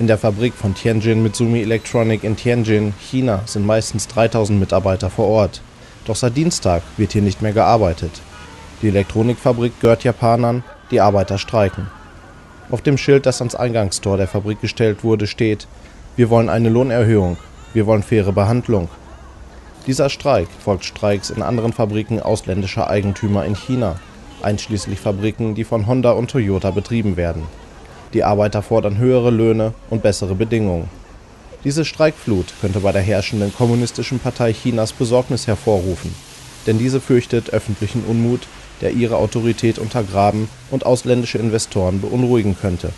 In der Fabrik von Tianjin Mitsumi Electronic in Tianjin, China sind meistens 3000 Mitarbeiter vor Ort. Doch seit Dienstag wird hier nicht mehr gearbeitet. Die Elektronikfabrik gehört Japanern, die Arbeiter streiken. Auf dem Schild, das ans Eingangstor der Fabrik gestellt wurde, steht: Wir wollen eine Lohnerhöhung, wir wollen faire Behandlung. Dieser Streik folgt Streiks in anderen Fabriken ausländischer Eigentümer in China, einschließlich Fabriken, die von Honda und Toyota betrieben werden die Arbeiter fordern höhere Löhne und bessere Bedingungen. Diese Streikflut könnte bei der herrschenden Kommunistischen Partei Chinas Besorgnis hervorrufen, denn diese fürchtet öffentlichen Unmut, der ihre Autorität untergraben und ausländische Investoren beunruhigen könnte